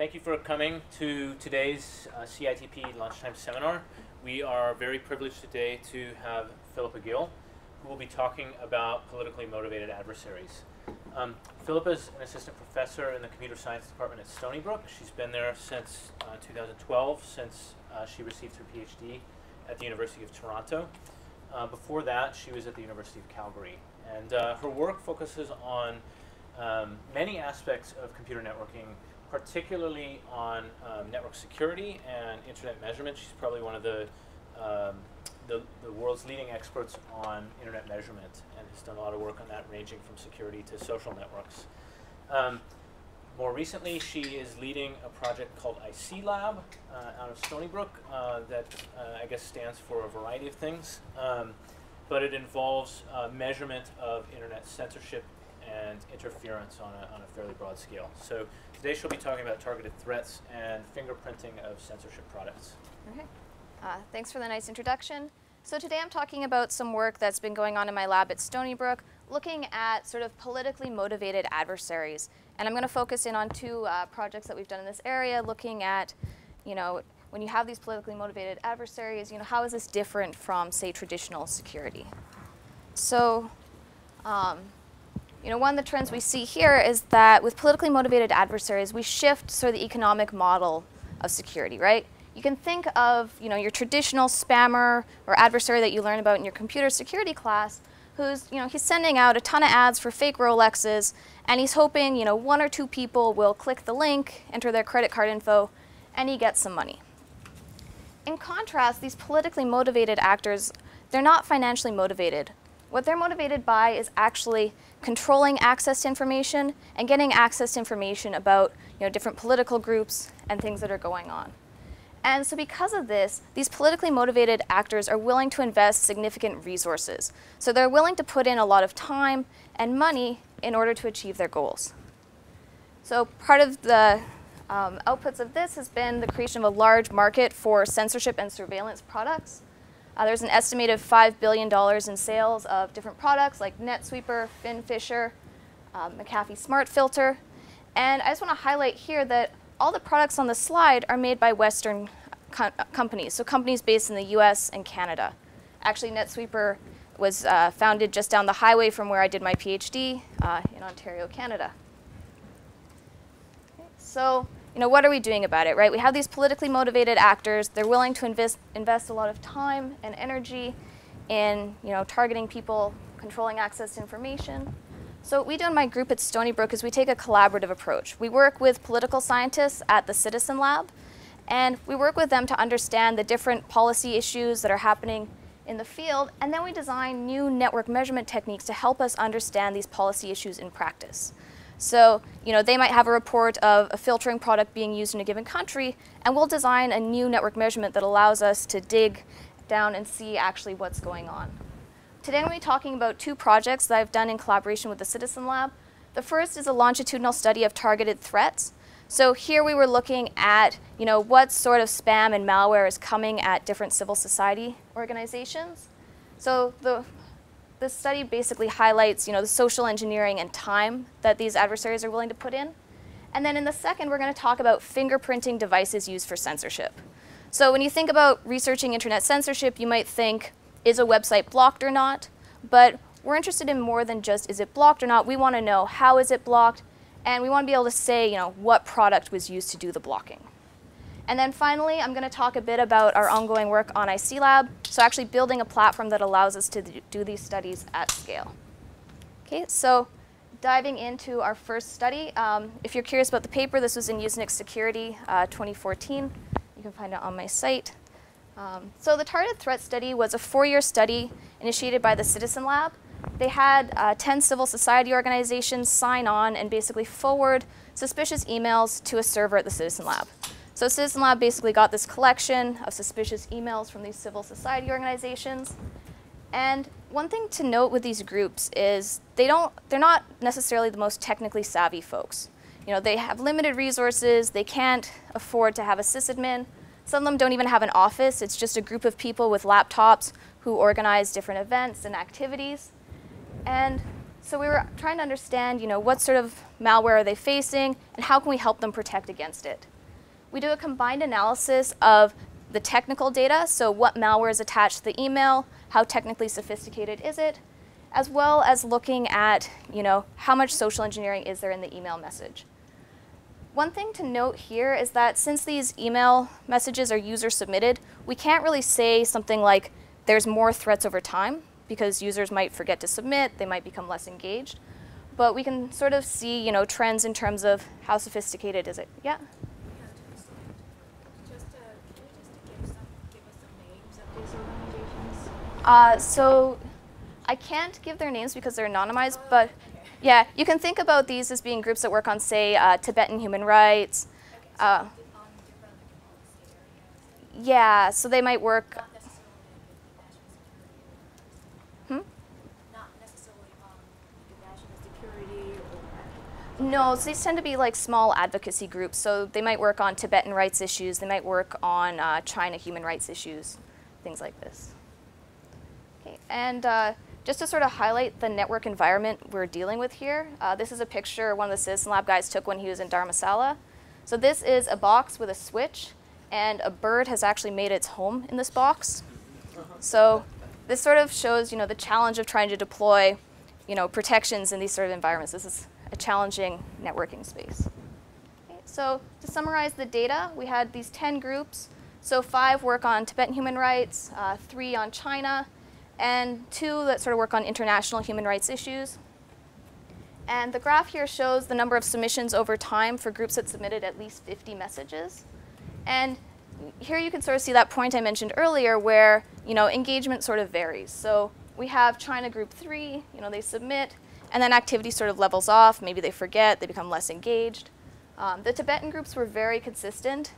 thank you for coming to today's uh, CITP lunchtime seminar. We are very privileged today to have Phillipa Gill, who will be talking about politically motivated adversaries. Um, Phillipa is an assistant professor in the computer science department at Stony Brook. She's been there since uh, 2012, since uh, she received her PhD at the University of Toronto. Uh, before that, she was at the University of Calgary. And uh, her work focuses on um, many aspects of computer networking, particularly on um, network security and internet measurement. She's probably one of the, um, the, the, world's leading experts on internet measurement and has done a lot of work on that, ranging from security to social networks. Um, more recently, she is leading a project called IC Lab uh, out of Stony Brook uh, that uh, I guess stands for a variety of things, um, but it involves uh, measurement of internet censorship and interference on a, on a fairly broad scale. So today she'll be talking about targeted threats and fingerprinting of censorship products. Okay. Uh, thanks for the nice introduction. So today I'm talking about some work that's been going on in my lab at Stony Brook, looking at sort of politically motivated adversaries. And I'm going to focus in on two uh, projects that we've done in this area, looking at, you know, when you have these politically motivated adversaries, you know, how is this different from, say, traditional security? So, um, you know, one of the trends we see here is that with politically motivated adversaries, we shift sort of the economic model of security, right? You can think of, you know, your traditional spammer or adversary that you learn about in your computer security class, who's, you know, he's sending out a ton of ads for fake Rolexes, and he's hoping, you know, one or two people will click the link, enter their credit card info, and he gets some money. In contrast, these politically motivated actors, they're not financially motivated. What they're motivated by is actually controlling access to information and getting access to information about you know, different political groups and things that are going on. And so because of this, these politically motivated actors are willing to invest significant resources. So they're willing to put in a lot of time and money in order to achieve their goals. So part of the um, outputs of this has been the creation of a large market for censorship and surveillance products. Uh, there's an estimated $5 billion in sales of different products like NetSweeper, FinFisher, um, McAfee Smart Filter. And I just want to highlight here that all the products on the slide are made by Western co companies, so companies based in the US and Canada. Actually, NetSweeper was uh, founded just down the highway from where I did my PhD uh, in Ontario, Canada. Okay, so, you know, what are we doing about it, right? We have these politically motivated actors. They're willing to invest, invest a lot of time and energy in, you know, targeting people, controlling access to information. So what we do in my group at Stony Brook is we take a collaborative approach. We work with political scientists at the Citizen Lab, and we work with them to understand the different policy issues that are happening in the field, and then we design new network measurement techniques to help us understand these policy issues in practice. So, you know, they might have a report of a filtering product being used in a given country, and we'll design a new network measurement that allows us to dig down and see actually what's going on. Today I'm going to be talking about two projects that I've done in collaboration with the Citizen Lab. The first is a longitudinal study of targeted threats. So here we were looking at, you know, what sort of spam and malware is coming at different civil society organizations. So the, the study basically highlights, you know, the social engineering and time that these adversaries are willing to put in. And then in the second, we're going to talk about fingerprinting devices used for censorship. So when you think about researching internet censorship, you might think, is a website blocked or not, but we're interested in more than just is it blocked or not. We want to know how is it blocked, and we want to be able to say, you know, what product was used to do the blocking. And then finally, I'm going to talk a bit about our ongoing work on IC Lab, so actually building a platform that allows us to do these studies at scale. Okay, so diving into our first study, um, if you're curious about the paper, this was in Usenix Security uh, 2014. You can find it on my site. Um, so the targeted threat study was a four-year study initiated by the Citizen Lab. They had uh, 10 civil society organizations sign on and basically forward suspicious emails to a server at the Citizen Lab. So Citizen Lab basically got this collection of suspicious emails from these civil society organizations. And one thing to note with these groups is they don't, they're not necessarily the most technically savvy folks. You know, they have limited resources, they can't afford to have a sysadmin, some of them don't even have an office. It's just a group of people with laptops who organize different events and activities. And So we were trying to understand, you know, what sort of malware are they facing and how can we help them protect against it. We do a combined analysis of the technical data, so what malware is attached to the email, how technically sophisticated is it, as well as looking at, you know, how much social engineering is there in the email message. One thing to note here is that since these email messages are user submitted, we can't really say something like there's more threats over time because users might forget to submit, they might become less engaged. But we can sort of see, you know, trends in terms of how sophisticated is it. Yeah? Uh, so I can't give their names because they're anonymized, but yeah, you can think about these as being groups that work on, say, uh, Tibetan human rights. Uh, yeah, so they might work. Hmm? No, so these tend to be like small advocacy groups. So they might work on Tibetan rights issues, they might work on uh, China human rights issues, things like this. And uh, just to sort of highlight the network environment we're dealing with here, uh, this is a picture one of the Citizen Lab guys took when he was in Dharamsala. So this is a box with a switch, and a bird has actually made its home in this box. So this sort of shows, you know, the challenge of trying to deploy, you know, protections in these sort of environments. This is a challenging networking space. Okay, so to summarize the data, we had these 10 groups. So five work on Tibetan human rights, uh, three on China, and two that sort of work on international human rights issues. And the graph here shows the number of submissions over time for groups that submitted at least 50 messages. And here you can sort of see that point I mentioned earlier where, you know, engagement sort of varies. So we have China group three, you know, they submit, and then activity sort of levels off. Maybe they forget, they become less engaged. Um, the Tibetan groups were very consistent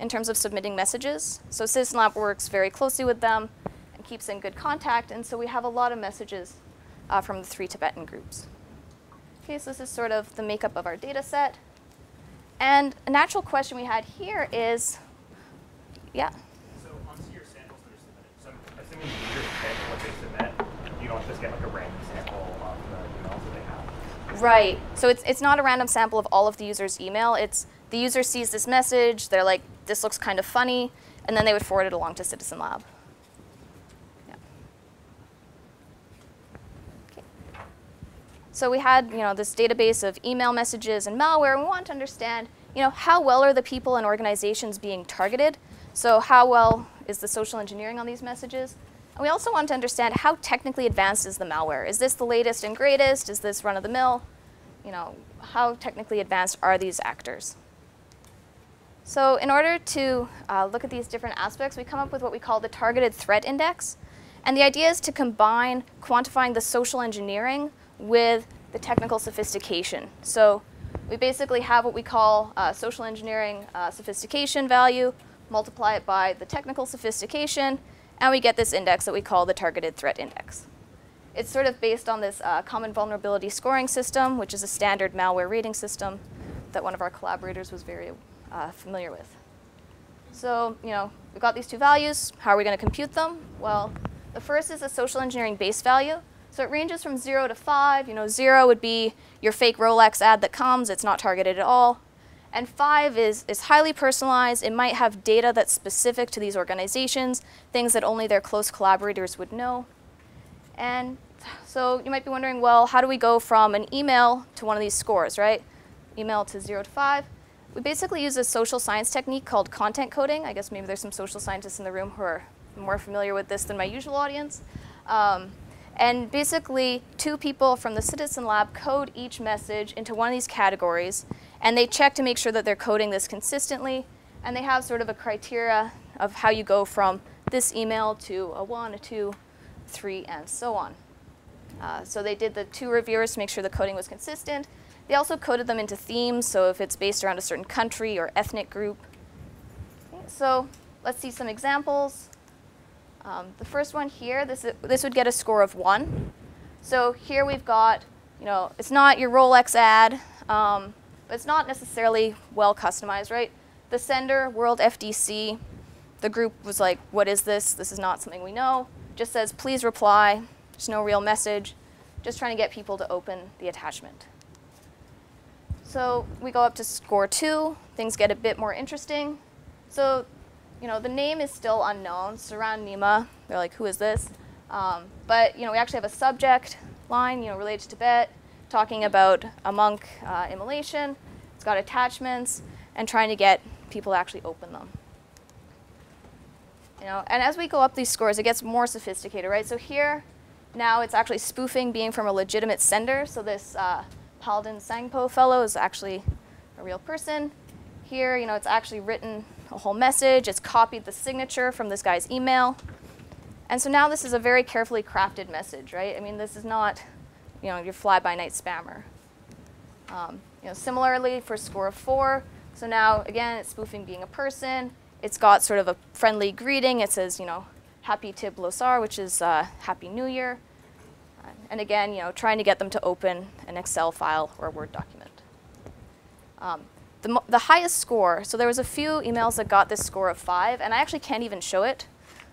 in terms of submitting messages. So Citizen Lab works very closely with them keeps in good contact, and so we have a lot of messages uh, from the three Tibetan groups. Okay, so this is sort of the makeup of our data set. And a natural question we had here is, yeah? So onto your samples that are submitted, so I'm assuming users pick what they submit, you don't just get like a random sample of the emails that they have. Right, so it's, it's not a random sample of all of the user's email, it's the user sees this message, they're like, this looks kind of funny, and then they would forward it along to Citizen Lab. So we had, you know, this database of email messages and malware, and we want to understand, you know, how well are the people and organizations being targeted? So how well is the social engineering on these messages? And we also want to understand how technically advanced is the malware? Is this the latest and greatest? Is this run-of-the-mill? You know, how technically advanced are these actors? So in order to uh, look at these different aspects, we come up with what we call the targeted threat index. And the idea is to combine quantifying the social engineering with the technical sophistication. So we basically have what we call uh, social engineering uh, sophistication value, multiply it by the technical sophistication, and we get this index that we call the targeted threat index. It's sort of based on this uh, common vulnerability scoring system, which is a standard malware rating system that one of our collaborators was very uh, familiar with. So, you know, we've got these two values. How are we going to compute them? Well, the first is a social engineering base value. So it ranges from 0 to 5. You know, 0 would be your fake Rolex ad that comes. It's not targeted at all. And 5 is, is highly personalized. It might have data that's specific to these organizations, things that only their close collaborators would know. And so you might be wondering, well, how do we go from an email to one of these scores, right? Email to 0 to 5. We basically use a social science technique called content coding. I guess maybe there's some social scientists in the room who are more familiar with this than my usual audience. Um, and basically, two people from the Citizen Lab code each message into one of these categories, and they check to make sure that they're coding this consistently, and they have sort of a criteria of how you go from this email to a one, a two, three, and so on. Uh, so they did the two reviewers to make sure the coding was consistent. They also coded them into themes, so if it's based around a certain country or ethnic group. Okay, so let's see some examples. Um, the first one here, this, this would get a score of 1. So here we've got, you know, it's not your Rolex ad, um, but it's not necessarily well customized, right? The sender, World FDC, the group was like, what is this? This is not something we know. Just says, please reply. There's no real message. just trying to get people to open the attachment. So we go up to score two, things get a bit more interesting. So, you know, the name is still unknown. Saran Nima, they're like, who is this? Um, but, you know, we actually have a subject line, you know, related to Tibet, talking about a monk uh, immolation. It's got attachments and trying to get people to actually open them. You know, and as we go up these scores, it gets more sophisticated, right? So here, now it's actually spoofing being from a legitimate sender. So this uh, Palden Sangpo fellow is actually a real person. Here, you know, it's actually written a whole message. It's copied the signature from this guy's email. And so now this is a very carefully crafted message, right? I mean, this is not, you know, your fly-by-night spammer. Um, you know, similarly for score of four, so now again, it's spoofing being a person. It's got sort of a friendly greeting. It says, you know, Happy Tib Losar, which is uh, Happy New Year. And again, you know, trying to get them to open an Excel file or a Word document. Um, the, the highest score, so there was a few emails that got this score of five, and I actually can't even show it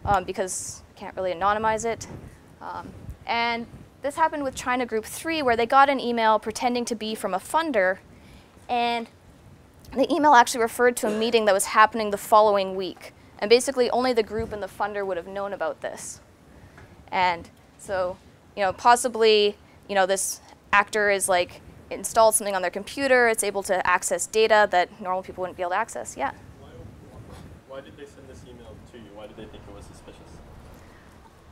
um, because I can't really anonymize it. Um, and this happened with China Group 3, where they got an email pretending to be from a funder, and the email actually referred to a meeting that was happening the following week. And basically, only the group and the funder would have known about this. And so you know, possibly, you know, this actor is like installed something on their computer, it's able to access data that normal people wouldn't be able to access. Yeah. Why, why did they send this email to you? Why did they think it was suspicious?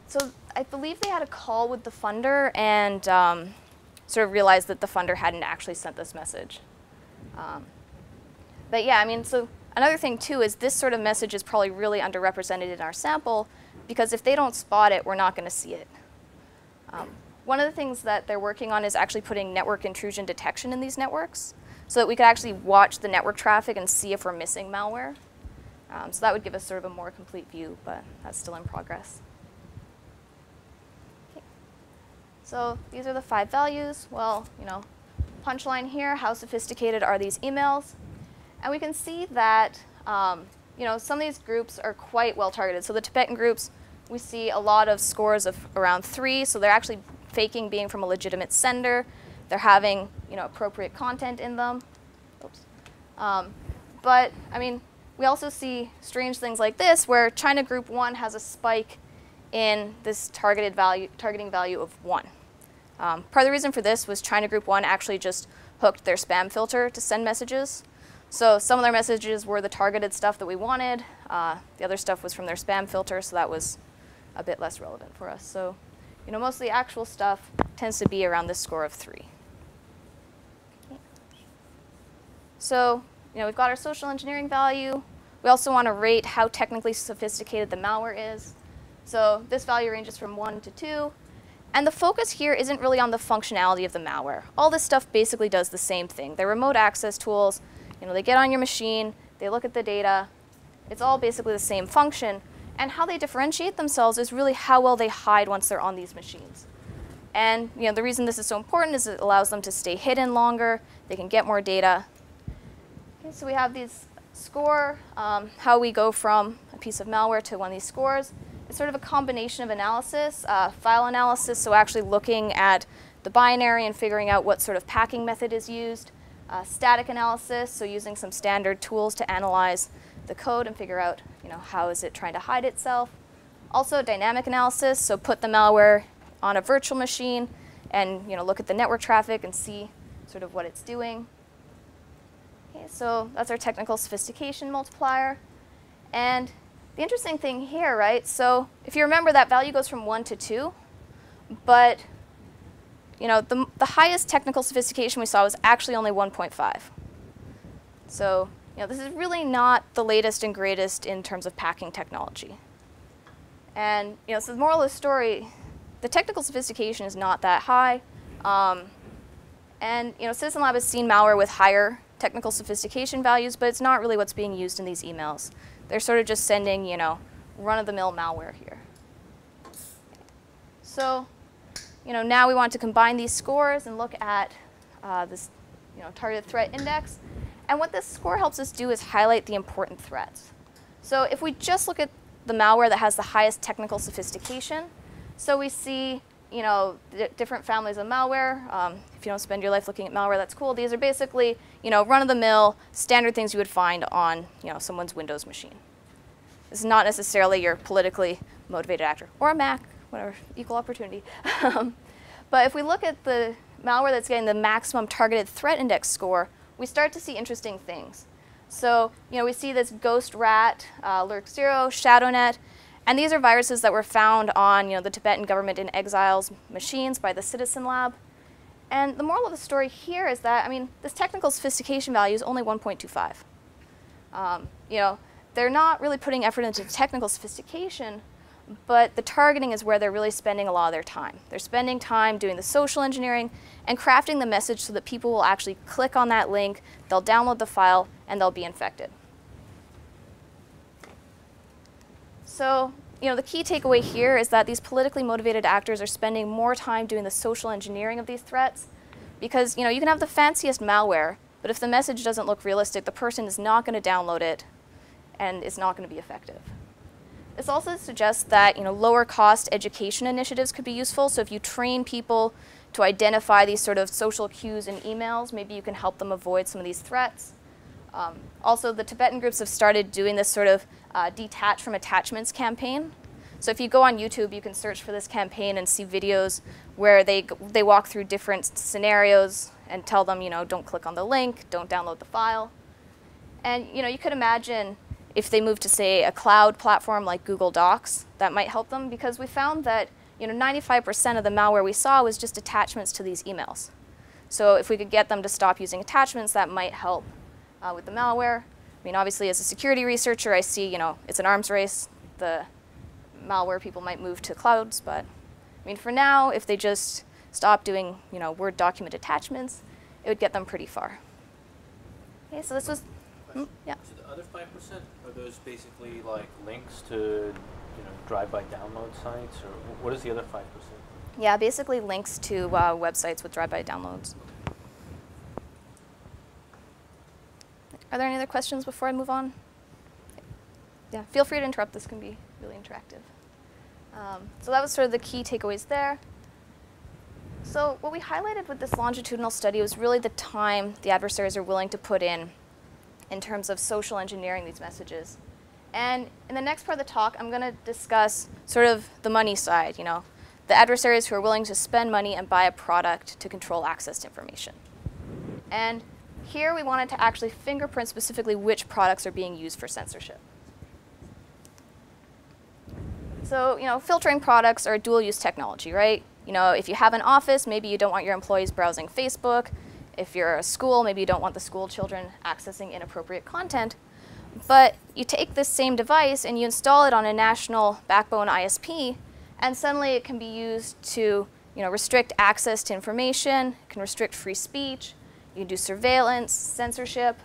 So I believe they had a call with the funder and um, sort of realized that the funder hadn't actually sent this message. Um, but yeah, I mean, so another thing too is this sort of message is probably really underrepresented in our sample because if they don't spot it, we're not going to see it. Um, one of the things that they're working on is actually putting network intrusion detection in these networks so that we could actually watch the network traffic and see if we're missing malware. Um, so that would give us sort of a more complete view, but that's still in progress. Okay. So these are the five values. Well, you know, punchline here, how sophisticated are these emails? And we can see that, um, you know, some of these groups are quite well targeted. So the Tibetan groups, we see a lot of scores of around three, so they're actually faking being from a legitimate sender. They're having you know appropriate content in them. Oops. Um, but I mean, we also see strange things like this, where China Group One has a spike in this targeted value, targeting value of one. Um, part of the reason for this was China Group One actually just hooked their spam filter to send messages. So some of their messages were the targeted stuff that we wanted. Uh, the other stuff was from their spam filter, so that was a bit less relevant for us. So, you know, most of the actual stuff tends to be around this score of three. So, you know, we've got our social engineering value. We also want to rate how technically sophisticated the malware is. So this value ranges from one to two. And the focus here isn't really on the functionality of the malware. All this stuff basically does the same thing. They're remote access tools. You know, they get on your machine, they look at the data. It's all basically the same function. And how they differentiate themselves is really how well they hide once they're on these machines. And you know, the reason this is so important is it allows them to stay hidden longer, they can get more data. Okay, so we have these score, um, how we go from a piece of malware to one of these scores. It's sort of a combination of analysis, uh, file analysis, so actually looking at the binary and figuring out what sort of packing method is used. Uh, static analysis, so using some standard tools to analyze the code and figure out, you know, how is it trying to hide itself. Also dynamic analysis, so put the malware on a virtual machine and, you know, look at the network traffic and see sort of what it's doing. Okay, so that's our technical sophistication multiplier. And the interesting thing here, right, so if you remember that value goes from 1 to 2, but you know, the, the highest technical sophistication we saw was actually only 1.5. So you know, this is really not the latest and greatest in terms of packing technology. And you know, so the moral of the story, the technical sophistication is not that high. Um, and you know, Citizen Lab has seen malware with higher technical sophistication values, but it's not really what's being used in these emails. They're sort of just sending, you know, run-of-the-mill malware here. So, you know, now we want to combine these scores and look at uh, this, you know, targeted threat index. And what this score helps us do is highlight the important threats. So if we just look at the malware that has the highest technical sophistication, so we see you know, different families of malware. Um, if you don't spend your life looking at malware, that's cool. These are basically, you know, run-of-the-mill standard things you would find on, you know, someone's Windows machine. This is not necessarily your politically motivated actor or a Mac, whatever, equal opportunity. Um, but if we look at the malware that's getting the maximum targeted threat index score, we start to see interesting things. So, you know, we see this Ghost Rat, uh, Lurk0, ShadowNet, and these are viruses that were found on, you know, the Tibetan government in exile's machines by the Citizen Lab. And the moral of the story here is that, I mean, this technical sophistication value is only 1.25. Um, you know, they're not really putting effort into technical sophistication, but the targeting is where they're really spending a lot of their time. They're spending time doing the social engineering and crafting the message so that people will actually click on that link, they'll download the file, and they'll be infected. So, you know, the key takeaway here is that these politically motivated actors are spending more time doing the social engineering of these threats because, you know, you can have the fanciest malware, but if the message doesn't look realistic, the person is not going to download it and it's not going to be effective. This also suggests that you know, lower cost education initiatives could be useful. So if you train people to identify these sort of social cues in emails, maybe you can help them avoid some of these threats. Um, also, the Tibetan groups have started doing this sort of uh, detach from attachments campaign. So if you go on YouTube, you can search for this campaign and see videos where they, they walk through different scenarios and tell them, you know, don't click on the link, don't download the file. And, you know, you could imagine if they move to, say, a cloud platform like Google Docs, that might help them because we found that you know, 95% of the malware we saw was just attachments to these emails. So if we could get them to stop using attachments, that might help uh, with the malware. I mean, obviously, as a security researcher, I see, you know, it's an arms race. The malware people might move to clouds, but I mean, for now, if they just stop doing, you know, Word document attachments, it would get them pretty far. Okay, so this was, hmm, yeah. Other 5% are those basically like links to you know, drive-by download sites, or what is the other 5%? Yeah, basically links to uh, websites with drive-by downloads. Are there any other questions before I move on? Yeah, feel free to interrupt. This can be really interactive. Um, so that was sort of the key takeaways there. So what we highlighted with this longitudinal study was really the time the adversaries are willing to put in in terms of social engineering these messages. And in the next part of the talk, I'm going to discuss sort of the money side, you know, the adversaries who are willing to spend money and buy a product to control access to information. And here we wanted to actually fingerprint specifically which products are being used for censorship. So, you know, filtering products are a dual-use technology, right? You know, if you have an office, maybe you don't want your employees browsing Facebook. If you're a school, maybe you don't want the school children accessing inappropriate content. But you take this same device and you install it on a national backbone ISP, and suddenly it can be used to you know, restrict access to information, it can restrict free speech, you can do surveillance, censorship.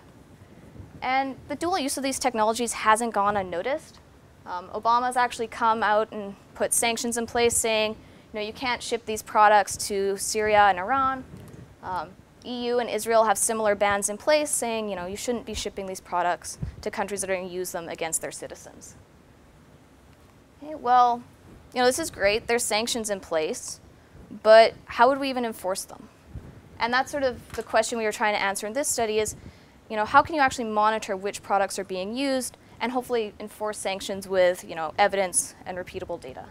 And the dual use of these technologies hasn't gone unnoticed. Um, Obama's actually come out and put sanctions in place saying, you know, you can't ship these products to Syria and Iran. Um, EU and Israel have similar bans in place saying, you know, you shouldn't be shipping these products to countries that are going to use them against their citizens. Okay, well, you know, this is great. There's sanctions in place, but how would we even enforce them? And that's sort of the question we were trying to answer in this study is, you know, how can you actually monitor which products are being used and hopefully enforce sanctions with, you know, evidence and repeatable data?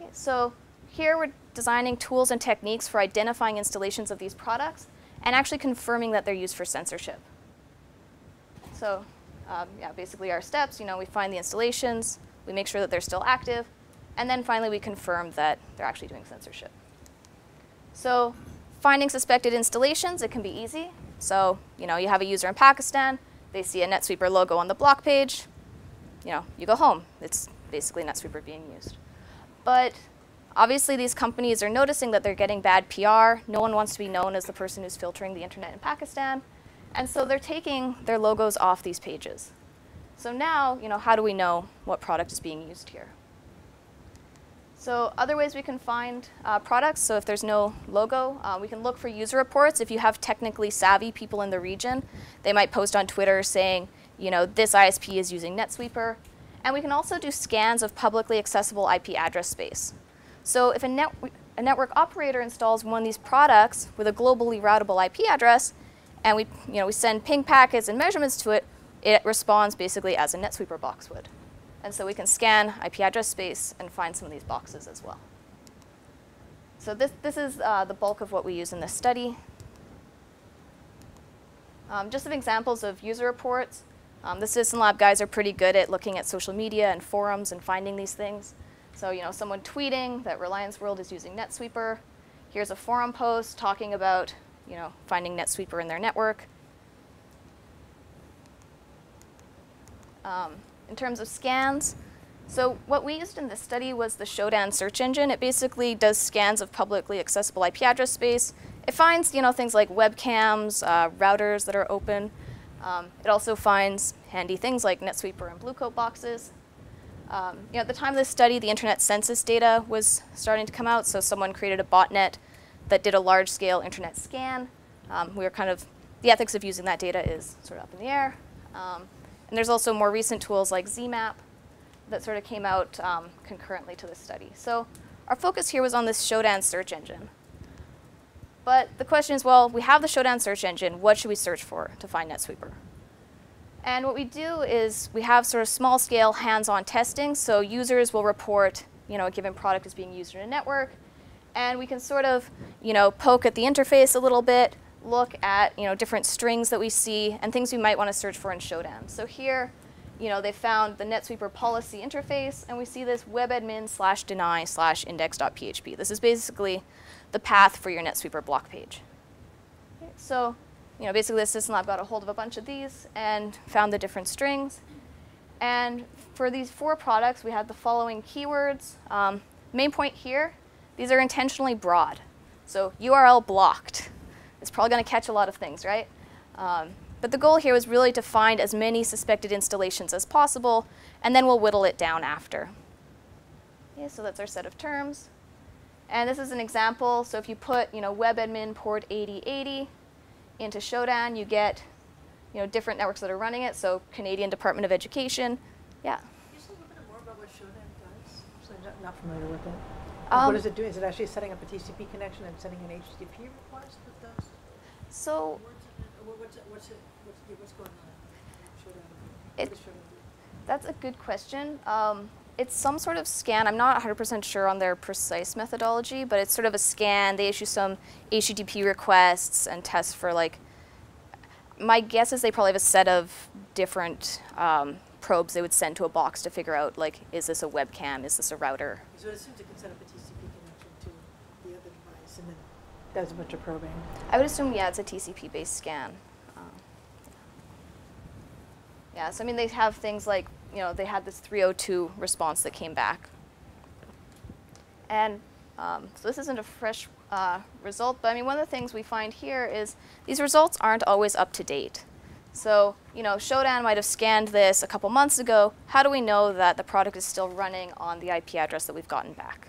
Okay, so here we're designing tools and techniques for identifying installations of these products and actually confirming that they're used for censorship. So um, yeah, basically our steps, you know, we find the installations, we make sure that they're still active, and then finally we confirm that they're actually doing censorship. So finding suspected installations, it can be easy. So, you know, you have a user in Pakistan, they see a NetSweeper logo on the block page, you know, you go home. It's basically NetSweeper being used. But Obviously, these companies are noticing that they're getting bad PR. No one wants to be known as the person who's filtering the internet in Pakistan. And so they're taking their logos off these pages. So now, you know, how do we know what product is being used here? So other ways we can find uh, products, so if there's no logo, uh, we can look for user reports. If you have technically savvy people in the region, they might post on Twitter saying, you know, this ISP is using NetSweeper. And we can also do scans of publicly accessible IP address space. So if a, net, a network operator installs one of these products with a globally routable IP address, and we, you know, we send ping packets and measurements to it, it responds basically as a NetSweeper box would. And so we can scan IP address space and find some of these boxes as well. So this, this is uh, the bulk of what we use in this study. Um, just some examples of user reports. Um, the Citizen Lab guys are pretty good at looking at social media and forums and finding these things. So, you know, someone tweeting that Reliance World is using NetSweeper. Here's a forum post talking about, you know, finding NetSweeper in their network. Um, in terms of scans, so what we used in this study was the Shodan search engine. It basically does scans of publicly accessible IP address space. It finds, you know, things like webcams, uh, routers that are open. Um, it also finds handy things like NetSweeper and Bluecoat boxes. Um, you know, at the time of this study, the internet census data was starting to come out, so someone created a botnet that did a large-scale internet scan. Um, we were kind of, the ethics of using that data is sort of up in the air. Um, and there's also more recent tools like ZMAP that sort of came out um, concurrently to this study. So our focus here was on this Shodan search engine. But the question is, well, we have the Shodan search engine. What should we search for to find NetSweeper? And what we do is we have sort of small scale hands-on testing. So users will report, you know, a given product is being used in a network. And we can sort of, you know, poke at the interface a little bit, look at, you know, different strings that we see and things we might want to search for in Shodan. So here, you know, they found the NetSweeper policy interface, and we see this webadmin slash deny slash index.php. This is basically the path for your NetSweeper block page. So you know, basically the Citizen Lab got a hold of a bunch of these and found the different strings. And for these four products, we had the following keywords. Um, main point here, these are intentionally broad. So URL blocked. It's probably going to catch a lot of things, right? Um, but the goal here was really to find as many suspected installations as possible, and then we'll whittle it down after. Okay, so that's our set of terms. And this is an example. So if you put, you know, web admin port 8080, into Shodan, you get you know, different networks that are running it. So Canadian Department of Education. Yeah. Can you say a little bit more about what Shodan does? So I'm not, familiar with it. Um, what is it doing? Is it actually setting up a TCP connection and sending an HTTP request with those So in it? What's it, what's it, what's, going on Shodan? It- What does Shodan that's a good question. Um, it's some sort of scan. I'm not 100% sure on their precise methodology, but it's sort of a scan. They issue some HTTP requests and test for like. My guess is they probably have a set of different um, probes they would send to a box to figure out like, is this a webcam? Is this a router? So it assumes it can set up a TCP connection to the other device and then does a bunch of probing. I would assume, yeah, it's a TCP-based scan. Um, yeah, so I mean, they have things like, you know, they had this 302 response that came back. And um, so this isn't a fresh uh, result, but I mean, one of the things we find here is these results aren't always up to date. So, you know, Shodan might have scanned this a couple months ago. How do we know that the product is still running on the IP address that we've gotten back?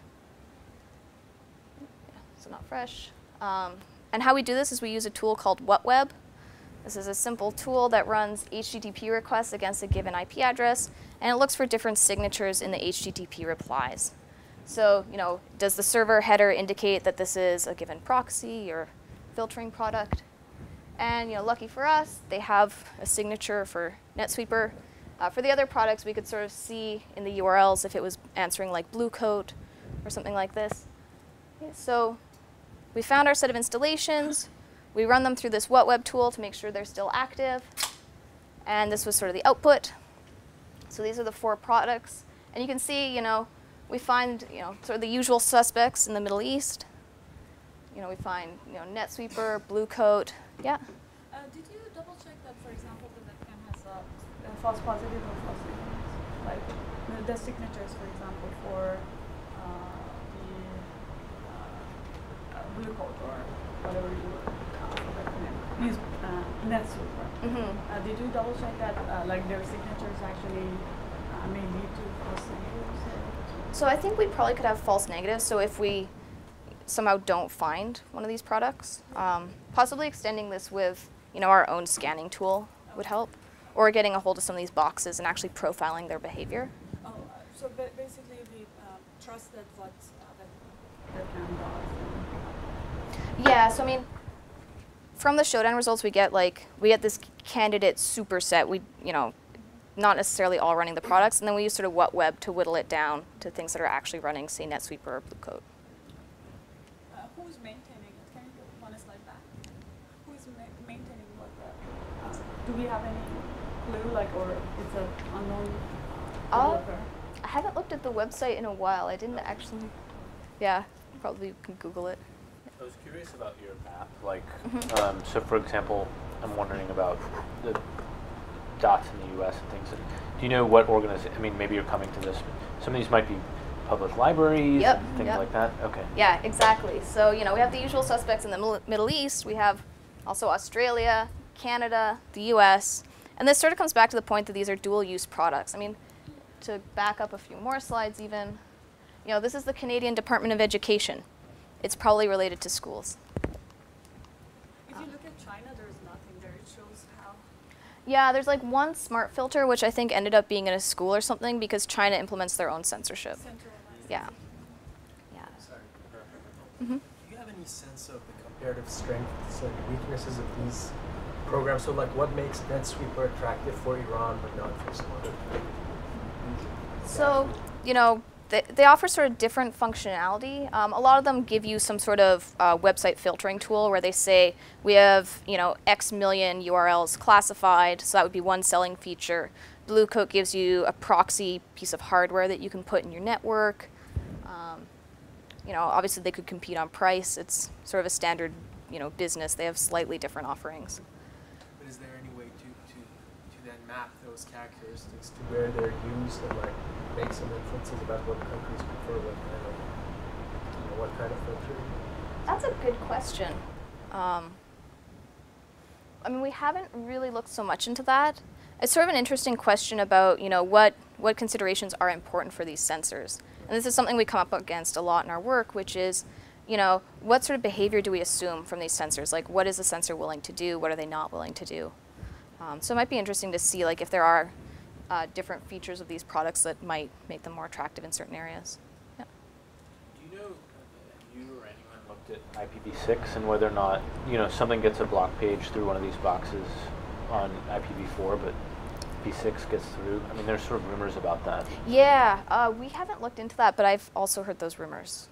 Yeah, so not fresh. Um, and how we do this is we use a tool called WhatWeb. This is a simple tool that runs HTTP requests against a given IP address, and it looks for different signatures in the HTTP replies. So, you know, does the server header indicate that this is a given proxy or filtering product? And, you know, lucky for us, they have a signature for NetSweeper. Uh, for the other products, we could sort of see in the URLs if it was answering like Bluecoat or something like this. So we found our set of installations. We run them through this WhatWeb tool to make sure they're still active. And this was sort of the output. So these are the four products. And you can see, you know, we find, you know, sort of the usual suspects in the Middle East. You know, we find, you know, NetSweeper, Bluecoat. Yeah. Uh, did you double check that, for example, the webcam has a, a false positive or false negative? Like the, signatures, for example, for uh, the uh, uh, Bluecoat or whatever you uh, Use uh, NetSweeper. Mm-hmm. Uh, did you double check that, uh, like their signatures actually uh, may lead to false negatives? So I think we probably could have false negatives. So if we somehow don't find one of these products, um, possibly extending this with you know our own scanning tool would help, or getting a hold of some of these boxes and actually profiling their behavior. Oh, uh, so ba- basically we um, trust that what uh, that that does. Yeah, so I mean, from the Shodan results, we get like we get this candidate superset. We you know, not necessarily all running the products, and then we use sort of WhatWeb to whittle it down to things that are actually running, say NetSweeper or Blue Coat. Uh, who's maintaining it? Can you one slide back? Who's ma- maintaining what web? Do we have any clue, like, or it's an unknown Uh. I haven't looked at the website in a while. I didn't actually. Yeah, probably can Google it. I was curious about your map. Like, Mhm. um, so for example, I'm wondering about the dots in the U.S. and things. Do you know what organization? I mean, maybe you're coming to this. Some of these might be public libraries Yep, things yep. like that. Okay. Yeah, exactly. So, you know, we have the usual suspects in the Middle East. We have also Australia, Canada, the US. And this sort of comes back to the point that these are dual use products. I mean, to back up a few more slides, even, you know, this is the Canadian Department of Education. It's probably related to schools. If you look at China, there's nothing there. It shows how. Yeah, there's like one smart filter, which I think ended up being in a school or something because China implements their own censorship. Yeah. Yeah. Sorry. hmm Do you have any sense of the comparative strengths and weaknesses of these programs? So, like, what makes NetSweeper attractive for Iran but not for some other? So, you know, they, they offer sort of different functionality. Um, a lot of them give you some sort of uh, website filtering tool where they say we have, you know, X million URLs classified, so that would be one selling feature. Bluecoat gives you a proxy piece of hardware that you can put in your network. Um, you know, obviously they could compete on price. It's sort of a standard, you know, business. They have slightly different offerings. But is there any way to, to, to then map those characteristics to where they're used and, like, make some inferences about what countries prefer what kind of, you know, what kind of filtering? That's a good question. Um, I mean, we haven't really looked so much into that. It's sort of an interesting question about, you know, what, what considerations are important for these censors. And this is something we come up against a lot in our work, which is, you know, what sort of behavior do we assume from these censors? Like, what is the censor willing to do? What are they not willing to do? Um, so it might be interesting to see, like, if there are uh, different features of these products that might make them more attractive in certain areas. Yeah. Do you know, have you or anyone looked at IPv6 and whether or not, you know, something gets a block page through one of these boxes on IPv4, but IPv6 gets through? I mean, there's sort of rumors about that. Yeah, uh, we haven't looked into that, but I've also heard those rumors.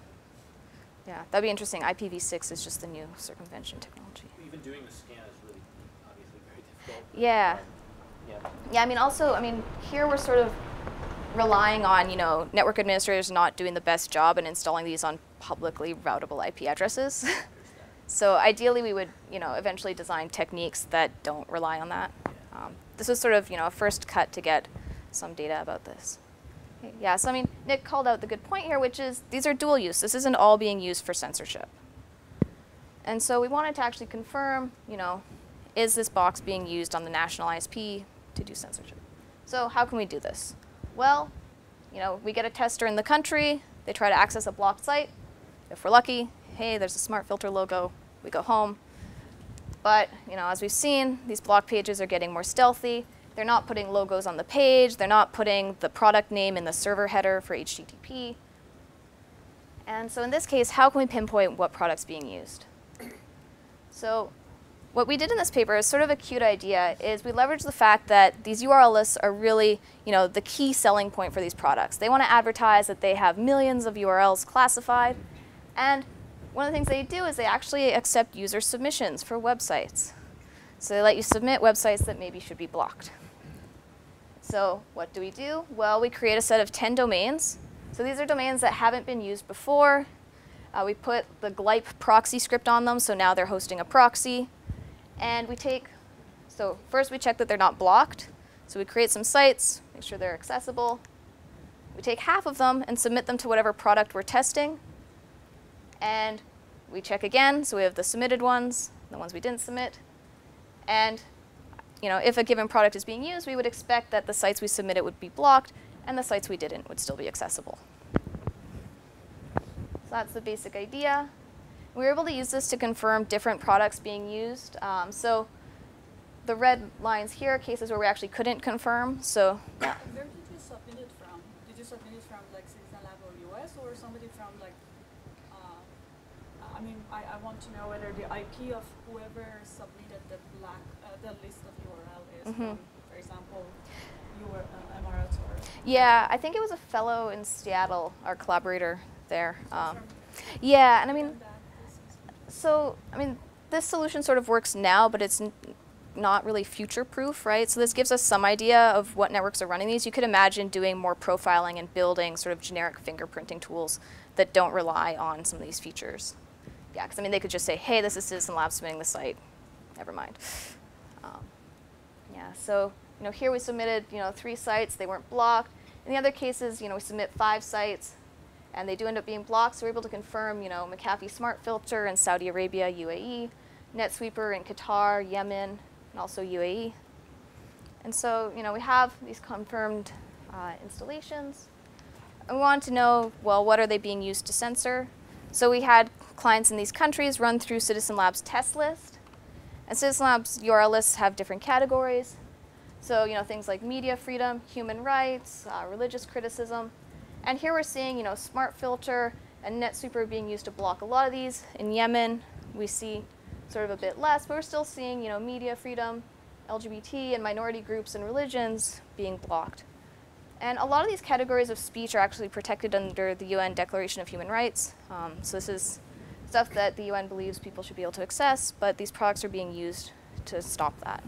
Yeah, that'd be interesting. IPv6 is just the new circumvention technology. Even doing the scan is really obviously very difficult. Yeah. Yeah. Yeah, I mean, also, I mean, here we're sort of relying on, you know, network administrators not doing the best job in installing these on publicly routable IP addresses. so ideally, we would, you know, eventually design techniques that don't rely on that. Um, this was sort of, you know, a first cut to get some data about this. Okay, Yeah, so I mean, Nick called out the good point here, which is these are dual use. This isn't all being used for censorship. And so we wanted to actually confirm, you know, is this box being used on the national ISP to do censorship? So how can we do this? Well, you know, we get a tester in the country, they try to access a blocked site. If we're lucky, hey, there's a smart filter logo, we go home. But, you know, as we've seen, these block pages are getting more stealthy. They're not putting logos on the page, they're not putting the product name in the server header for HTTP. And so in this case, how can we pinpoint what product's being used? So what we did in this paper is sort of a cute idea is we leverage the fact that these URL lists are really, you know, the key selling point for these products. They want to advertise that they have millions of URLs classified. And one of the things they do is they actually accept user submissions for websites. So they let you submit websites that maybe should be blocked. So what do we do? Well, we create a set of 10 domains. So these are domains that haven't been used before. Uh, we put the Glype proxy script on them, so now they're hosting a proxy. And we take, so first we check that they're not blocked. So we create some sites, make sure they're accessible. We take half of them and submit them to whatever product we're testing. And we check again, so we have the submitted ones, the ones we didn't submit. And you know, if a given product is being used, we would expect that the sites we submitted would be blocked and the sites we didn't would still be accessible. So that's the basic idea. We were able to use this to confirm different products being used. Um, so the red lines here are cases where we actually couldn't confirm. So yeah. Where did you submit it from? Did you submit it from like Citizen Lab or US or somebody from like uh, I mean, I, I want to know whether the IP of whoever submitted the black, uh, the list of URL is Mhm. from, for example, your uh, or. Yeah, I think it was a fellow in Seattle, our collaborator there. Um, yeah, and I mean, given that this is- So, I mean, this solution sort of works now, but it's not really future proof, right? So, this gives us some idea of what networks are running these. You could imagine doing more profiling and building sort of generic fingerprinting tools that don't rely on some of these features. Yeah, because I mean, they could just say, hey, this is Citizen Lab submitting the site. Never mind. Um, yeah, so, you know, here we submitted, you know, three sites, they weren't blocked. In the other cases, you know, we submit five sites, and they do end up being blocked. So we're able to confirm, you know, McAfee Smart Filter in Saudi Arabia, UAE, NetSweeper in Qatar, Yemen, and also UAE. And so, you know, we have these confirmed uh, installations. And we wanted to know, well, what are they being used to censor? So we had clients in these countries run through Citizen Lab's test list. And Citizen Lab's URL lists have different categories. So, you know, things like media freedom, human rights, uh, religious criticism. And here we're seeing, you know, Smart Filter and NetSweeper being used to block a lot of these. In Yemen, we see sort of a bit less, but we're still seeing, you know, media freedom, LGBT and minority groups and religions being blocked. And a lot of these categories of speech are actually protected under the UN Declaration of Human Rights. Um, so this is stuff that the UN believes people should be able to access, but these products are being used to stop that.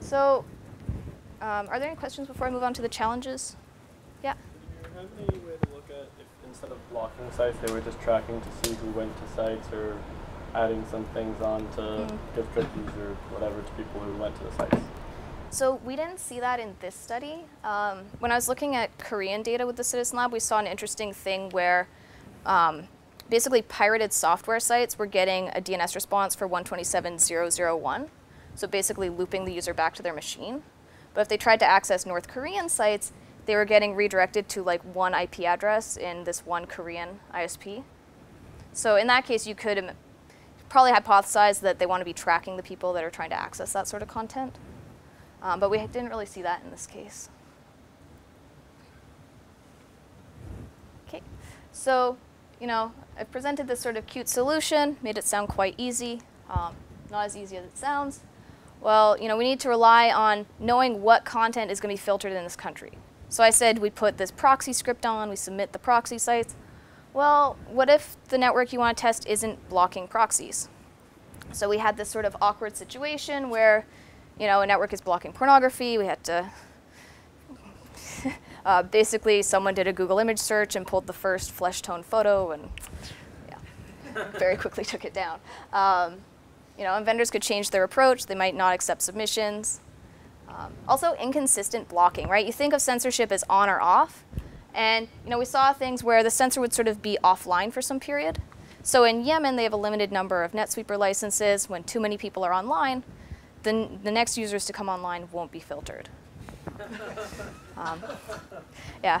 So, um, are there any questions before I move on to the challenges? Yeah. Do you have any way to look at if instead of blocking sites, they were just tracking to see who went to sites or adding some things on to Mm. give cookies or whatever to people who went to the sites? So we didn't see that in this study. Um, when I was looking at Korean data with the Citizen Lab, we saw an interesting thing where um, basically pirated software sites were getting a DNS response for 127.001. So basically looping the user back to their machine. But if they tried to access North Korean sites, they were getting redirected to like one IP address in this one Korean ISP. So in that case, you could probably hypothesize that they want to be tracking the people that are trying to access that sort of content. Um, but we didn't really see that in this case. Okay, so, you know, I presented this sort of cute solution, made it sound quite easy, um, not as easy as it sounds. Well, you know, we need to rely on knowing what content is going to be filtered in this country. So I said we put this proxy script on, we submit the proxy sites. Well, what if the network you want to test isn't blocking proxies? So we had this sort of awkward situation where, you know, a network is blocking pornography. We had to, uh, basically, someone did a Google image search and pulled the first flesh tone photo and, yeah, very quickly took it down. Um, you know, and vendors could change their approach. They might not accept submissions. Um, also, inconsistent blocking, right? You think of censorship as on or off. And, you know, we saw things where the censor would sort of be offline for some period. So in Yemen, they have a limited number of NetSweeper licenses. When too many people are online, then the next users to come online won't be filtered. Um, yeah.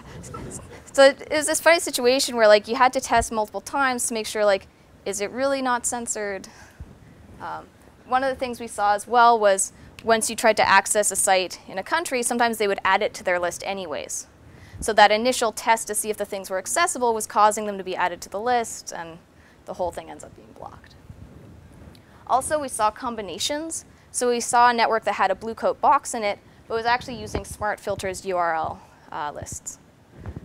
So it was this funny situation where like you had to test multiple times to make sure like, is it really not censored? Um, one of the things we saw as well was once you tried to access a site in a country, sometimes they would add it to their list anyways. So that initial test to see if the things were accessible was causing them to be added to the list, and the whole thing ends up being blocked. Also, we saw combinations. So we saw a network that had a Bluecoat box in it, but was actually using Smart Filter's URL uh, lists.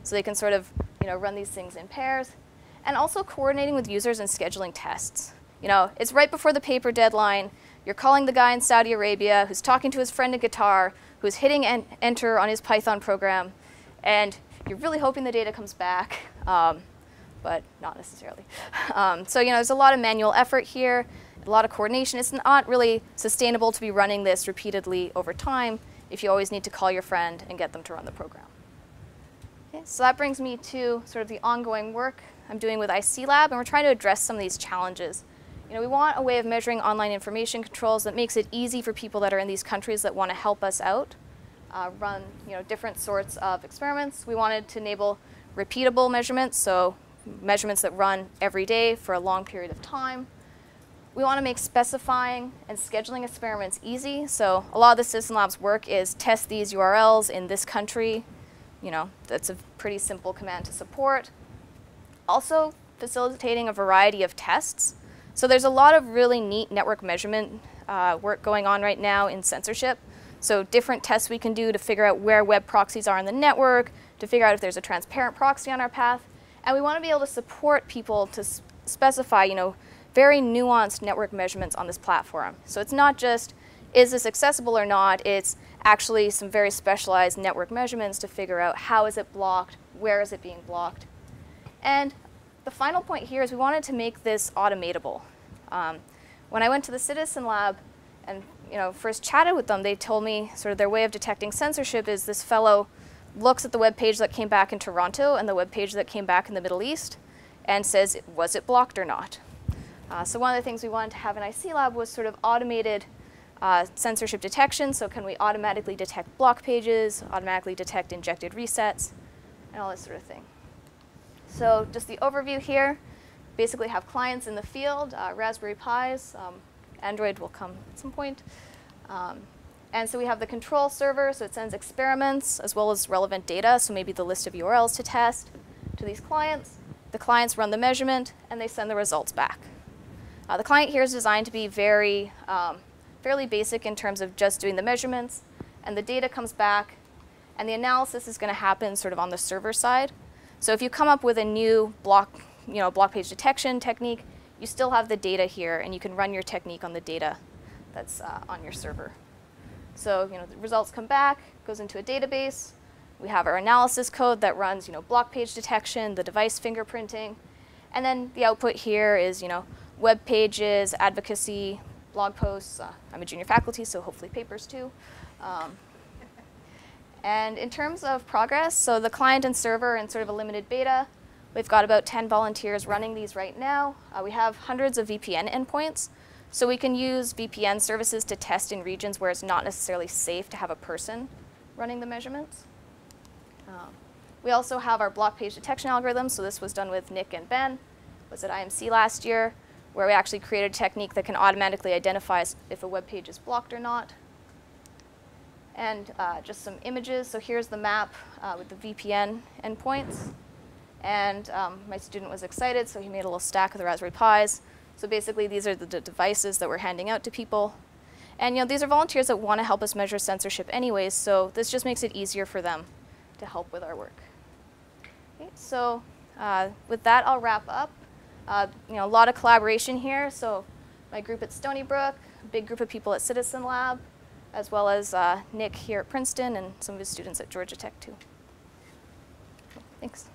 So they can sort of you know, run these things in pairs. And also coordinating with users and scheduling tests. You know, it's right before the paper deadline. You're calling the guy in Saudi Arabia who's talking to his friend in Qatar, who's hitting en enter on his Python program, and you're really hoping the data comes back, um, but not necessarily. Um, so, you know, there's a lot of manual effort here, a lot of coordination. It's not really sustainable to be running this repeatedly over time if you always need to call your friend and get them to run the program. Okay, so that brings me to sort of the ongoing work I'm doing with IC Lab, and we're trying to address some of these challenges. You know, we want a way of measuring online information controls that makes it easy for people that are in these countries that want to help us out uh, run you know, different sorts of experiments. We wanted to enable repeatable measurements, so measurements that run every day for a long period of time. We want to make specifying and scheduling experiments easy. So a lot of the Citizen Labs work is test these URLs in this country. You know, that's a pretty simple command to support. also facilitating a variety of tests. So there's a lot of really neat network measurement uh, work going on right now in censorship. So different tests we can do to figure out where web proxies are in the network, to figure out if there's a transparent proxy on our path. And we want to be able to support people to specify, you know, very nuanced network measurements on this platform. So it's not just, is this accessible or not? It's actually some very specialized network measurements to figure out how is it blocked, where is it being blocked. And the final point here is we wanted to make this automatable. Um, when I went to the Citizen Lab and you know first chatted with them, they told me sort of their way of detecting censorship is this fellow looks at the web page that came back in Toronto and the web page that came back in the Middle East and says, was it blocked or not? Uh, so one of the things we wanted to have in IC Lab was sort of automated uh, censorship detection. So can we automatically detect block pages, automatically detect injected resets, and all this sort of thing. So just the overview here, basically have clients in the field, uh, Raspberry Pis, um, Android will come at some point. Um, and so we have the control server, so it sends experiments as well as relevant data, so maybe the list of URLs to test to these clients. The clients run the measurement, and they send the results back. Uh, the client here is designed to be very, um, fairly basic in terms of just doing the measurements, and the data comes back, and the analysis is going to happen sort of on the server side. So if you come up with a new block, you know, block page detection technique, you still have the data here, and you can run your technique on the data that's uh, on your server. So you know, the results come back, goes into a database. We have our analysis code that runs, you know, block page detection, the device fingerprinting, and then the output here is, you know, web pages, advocacy, blog posts. Uh, I'm a junior faculty, so hopefully papers too. Um, and in terms of progress, so the client and server are in sort of a limited beta, we've got about 10 volunteers running these right now. Uh, we have hundreds of VPN endpoints. So we can use VPN services to test in regions where it's not necessarily safe to have a person running the measurements. Um, we also have our block page detection algorithm. So this was done with Nick and Ben, was at IMC last year, where we actually created a technique that can automatically identify if a web page is blocked or not. And uh, just some images. So here's the map uh, with the VPN endpoints. And um, my student was excited, so he made a little stack of the Raspberry Pis. So basically, these are the devices that we're handing out to people. And you know, these are volunteers that want to help us measure censorship anyways, so this just makes it easier for them to help with our work. Okay, so uh, with that, I'll wrap up. Uh, you know, a lot of collaboration here. So my group at Stony Brook, a big group of people at Citizen Lab, as well as uh, Nick here at Princeton and some of his students at Georgia Tech too. Thanks.